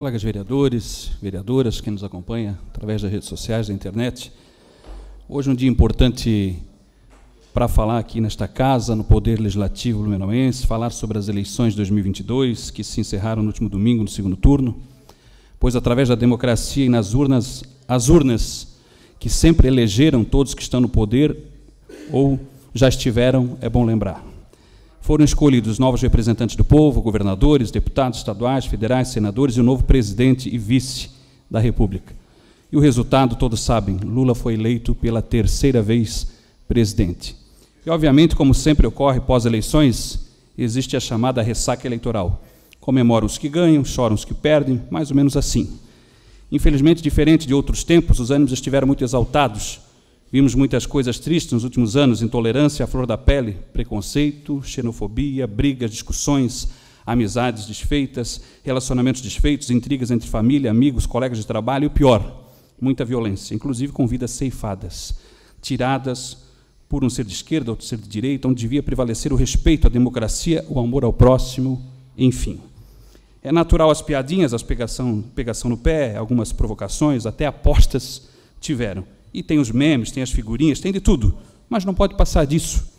Colegas vereadores, vereadoras, quem nos acompanha através das redes sociais, da internet. Hoje é um dia importante para falar aqui nesta casa, no Poder Legislativo Lumianoense, falar sobre as eleições de 2022, que se encerraram no último domingo, no segundo turno, pois através da democracia e nas urnas, as urnas que sempre elegeram todos que estão no poder ou já estiveram, é bom lembrar foram escolhidos novos representantes do povo, governadores, deputados estaduais, federais, senadores e o novo presidente e vice da República. E o resultado, todos sabem, Lula foi eleito pela terceira vez presidente. E, obviamente, como sempre ocorre pós-eleições, existe a chamada ressaca eleitoral. Comemoram os que ganham, choram os que perdem, mais ou menos assim. Infelizmente, diferente de outros tempos, os ânimos estiveram muito exaltados Vimos muitas coisas tristes nos últimos anos: intolerância à flor da pele, preconceito, xenofobia, brigas, discussões, amizades desfeitas, relacionamentos desfeitos, intrigas entre família, amigos, colegas de trabalho e o pior, muita violência, inclusive com vidas ceifadas, tiradas por um ser de esquerda, outro ser de direita, onde devia prevalecer o respeito à democracia, o amor ao próximo, enfim. É natural as piadinhas, as pegação, pegação no pé, algumas provocações, até apostas tiveram. E tem os memes, tem as figurinhas, tem de tudo. Mas não pode passar disso.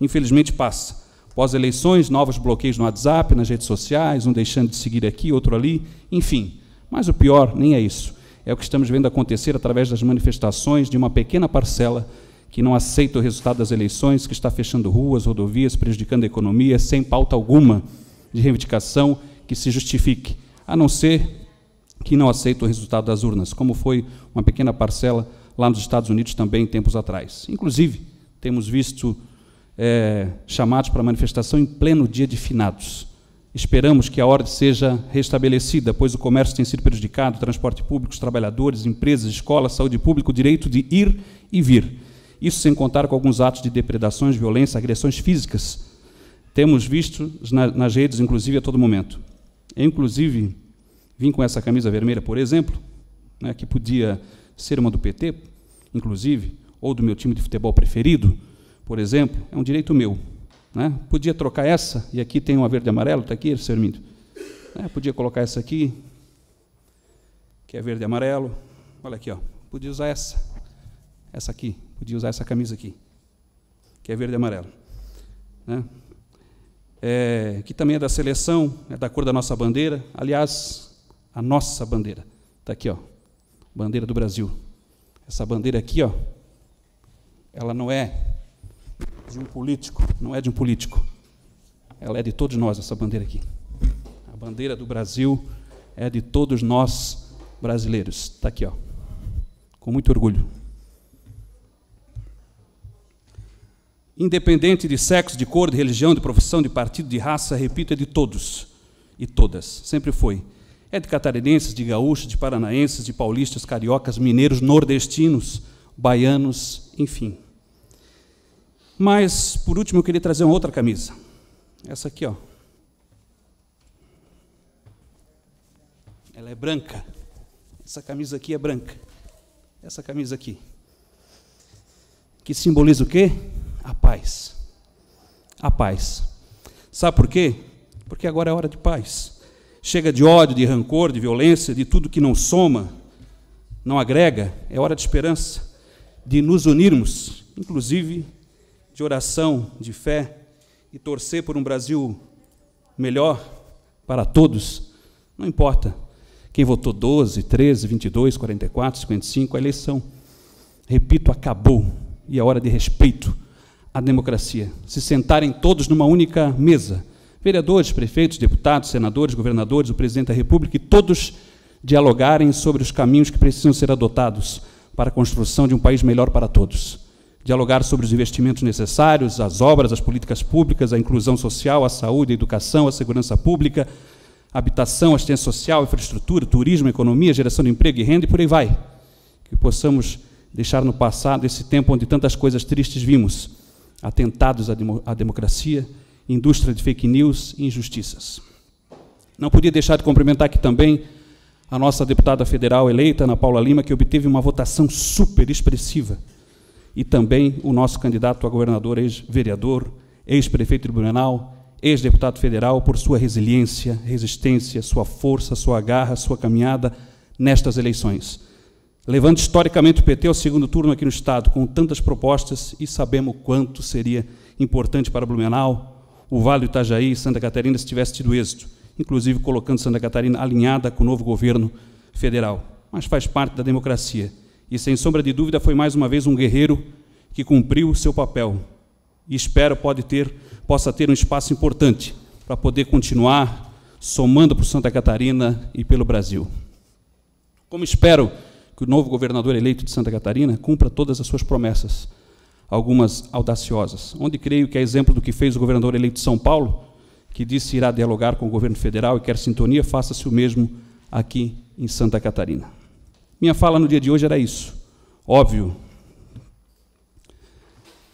Infelizmente passa. Pós-eleições, novos bloqueios no WhatsApp, nas redes sociais, um deixando de seguir aqui, outro ali, enfim. Mas o pior nem é isso. É o que estamos vendo acontecer através das manifestações de uma pequena parcela que não aceita o resultado das eleições, que está fechando ruas, rodovias, prejudicando a economia, sem pauta alguma de reivindicação que se justifique, a não ser que não aceita o resultado das urnas, como foi uma pequena parcela lá nos Estados Unidos também, tempos atrás. Inclusive, temos visto é, chamados para manifestação em pleno dia de finados. Esperamos que a ordem seja restabelecida, pois o comércio tem sido prejudicado, transporte público, os trabalhadores, empresas, escolas, saúde pública, o direito de ir e vir. Isso sem contar com alguns atos de depredações, violência, agressões físicas. Temos visto nas redes, inclusive, a todo momento. Eu, inclusive, vim com essa camisa vermelha, por exemplo, né, que podia ser uma do PT, inclusive, ou do meu time de futebol preferido, por exemplo, é um direito meu. Né? Podia trocar essa, e aqui tem uma verde e amarelo, está aqui, Sr. Mindo. É, podia colocar essa aqui, que é verde e amarelo. Olha aqui, ó. podia usar essa, essa aqui, podia usar essa camisa aqui, que é verde e amarelo. Né? É, que também é da seleção, é da cor da nossa bandeira. Aliás, a nossa bandeira. Está aqui, ó bandeira do Brasil. Essa bandeira aqui, ó, ela não é de um político, não é de um político. Ela é de todos nós, essa bandeira aqui. A bandeira do Brasil é de todos nós brasileiros. Está aqui, ó, com muito orgulho. Independente de sexo, de cor, de religião, de profissão, de partido, de raça, repito, é de todos e todas. Sempre foi é de catarinenses, de gaúchos, de paranaenses, de paulistas, cariocas, mineiros, nordestinos, baianos, enfim. Mas, por último, eu queria trazer uma outra camisa. Essa aqui, ó. Ela é branca. Essa camisa aqui é branca. Essa camisa aqui. Que simboliza o quê? A paz. A paz. Sabe por quê? Porque agora é hora de paz. Chega de ódio, de rancor, de violência, de tudo que não soma, não agrega. É hora de esperança, de nos unirmos, inclusive de oração, de fé, e torcer por um Brasil melhor para todos. Não importa quem votou 12, 13, 22, 44, 55, a eleição, repito, acabou. E é hora de respeito à democracia. Se sentarem todos numa única mesa vereadores, prefeitos, deputados, senadores, governadores, o presidente da República, e todos dialogarem sobre os caminhos que precisam ser adotados para a construção de um país melhor para todos. Dialogar sobre os investimentos necessários, as obras, as políticas públicas, a inclusão social, a saúde, a educação, a segurança pública, a habitação, assistência social, infraestrutura, turismo, economia, geração de emprego e renda e por aí vai. Que possamos deixar no passado esse tempo onde tantas coisas tristes vimos, atentados à democracia, indústria de fake news e injustiças. Não podia deixar de cumprimentar aqui também a nossa deputada federal eleita, Ana Paula Lima, que obteve uma votação super expressiva, e também o nosso candidato a governador, ex-vereador, ex-prefeito tribunal, ex-deputado federal, por sua resiliência, resistência, sua força, sua garra, sua caminhada nestas eleições. Levando historicamente o PT ao segundo turno aqui no Estado, com tantas propostas, e sabemos quanto seria importante para Blumenau, o Vale do Itajaí e Santa Catarina se tivesse tido êxito, inclusive colocando Santa Catarina alinhada com o novo governo federal. Mas faz parte da democracia. E, sem sombra de dúvida, foi mais uma vez um guerreiro que cumpriu o seu papel. E espero pode ter, possa ter um espaço importante para poder continuar somando para Santa Catarina e pelo Brasil. Como espero que o novo governador eleito de Santa Catarina cumpra todas as suas promessas, algumas audaciosas, onde creio que é exemplo do que fez o governador eleito de São Paulo, que disse irá dialogar com o governo federal e quer sintonia, faça-se o mesmo aqui em Santa Catarina. Minha fala no dia de hoje era isso. Óbvio,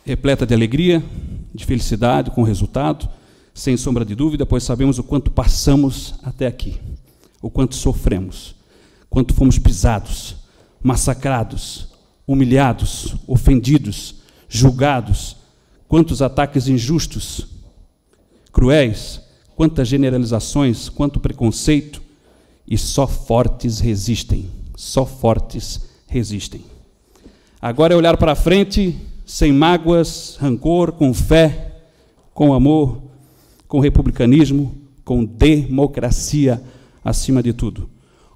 repleta de alegria, de felicidade com o resultado, sem sombra de dúvida, pois sabemos o quanto passamos até aqui, o quanto sofremos, quanto fomos pisados, massacrados, humilhados, ofendidos, julgados, quantos ataques injustos, cruéis, quantas generalizações, quanto preconceito, e só fortes resistem, só fortes resistem. Agora é olhar para frente, sem mágoas, rancor, com fé, com amor, com republicanismo, com democracia acima de tudo.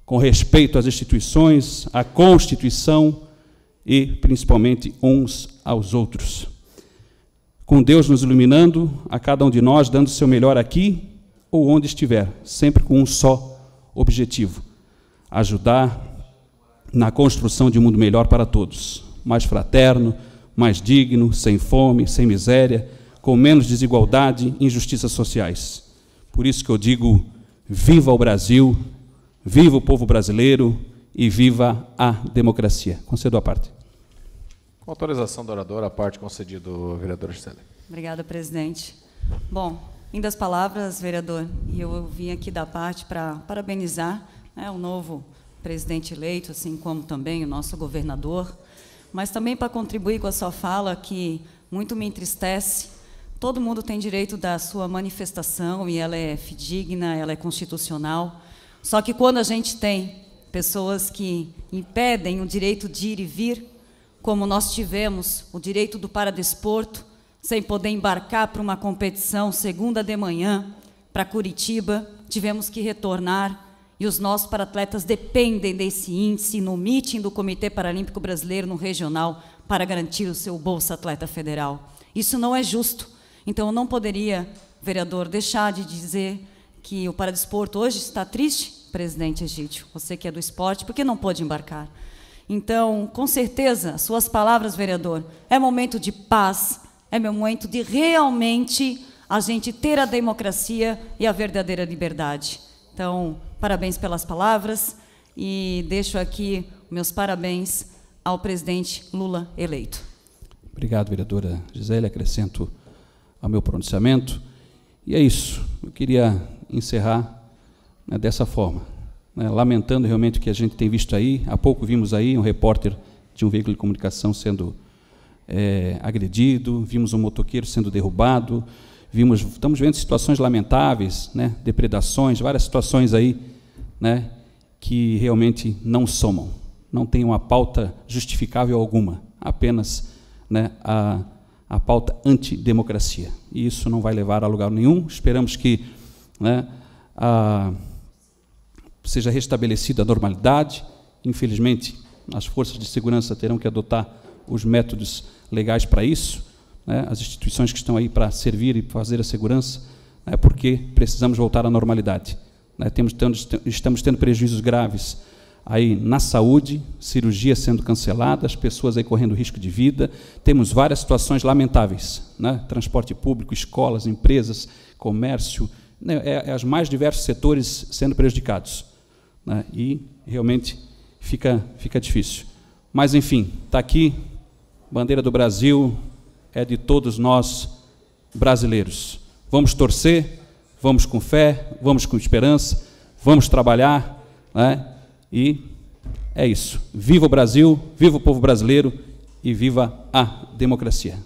Com respeito às instituições, à Constituição e, principalmente, uns aos outros. Com Deus nos iluminando, a cada um de nós dando o seu melhor aqui ou onde estiver, sempre com um só objetivo: ajudar na construção de um mundo melhor para todos, mais fraterno, mais digno, sem fome, sem miséria, com menos desigualdade e injustiças sociais. Por isso que eu digo: viva o Brasil, Viva o povo brasileiro e viva a democracia. Concedo a parte. Com autorização do orador, a parte concedida ao vereador Gisele. Obrigada, presidente. Bom, lindas palavras, vereador, eu vim aqui da parte para parabenizar né, o novo presidente eleito, assim como também o nosso governador, mas também para contribuir com a sua fala, que muito me entristece. Todo mundo tem direito da sua manifestação e ela é fidedigna, ela é constitucional. Só que quando a gente tem pessoas que impedem o direito de ir e vir, como nós tivemos o direito do paradesporto, sem poder embarcar para uma competição segunda de manhã para Curitiba, tivemos que retornar e os nossos paratletas dependem desse índice no meeting do Comitê Paralímpico Brasileiro no regional para garantir o seu Bolsa Atleta Federal. Isso não é justo. Então eu não poderia, vereador, deixar de dizer que o paradesporto hoje está triste, presidente Egídio, você que é do esporte, porque não pôde embarcar. Então, com certeza, suas palavras, vereador, é momento de paz, é momento de realmente a gente ter a democracia e a verdadeira liberdade. Então, parabéns pelas palavras e deixo aqui meus parabéns ao presidente Lula eleito. Obrigado, vereadora Gisele. Acrescento ao meu pronunciamento. E é isso. Eu queria encerrar né, dessa forma, né, lamentando realmente o que a gente tem visto aí. Há pouco vimos aí um repórter de um veículo de comunicação sendo é, agredido, vimos um motoqueiro sendo derrubado, vimos, estamos vendo situações lamentáveis, né, depredações, várias situações aí, né, que realmente não somam, não tem uma pauta justificável alguma, apenas né, a, a pauta antidemocracia. E isso não vai levar a lugar nenhum. Esperamos que né, a, seja restabelecida a normalidade. Infelizmente, as forças de segurança terão que adotar os métodos legais para isso, né, as instituições que estão aí para servir e fazer a segurança, né, porque precisamos voltar à normalidade. Né, temos, estamos tendo prejuízos graves aí na saúde, cirurgias sendo canceladas, pessoas aí correndo risco de vida, temos várias situações lamentáveis, né, transporte público, escolas, empresas, comércio, né, é, é os mais diversos setores sendo prejudicados. Né, e realmente fica, fica difícil. Mas, enfim, está aqui, bandeira do Brasil é de todos nós brasileiros. Vamos torcer, vamos com fé, vamos com esperança, vamos trabalhar, né, e é isso. Viva o Brasil, viva o povo brasileiro e viva a democracia.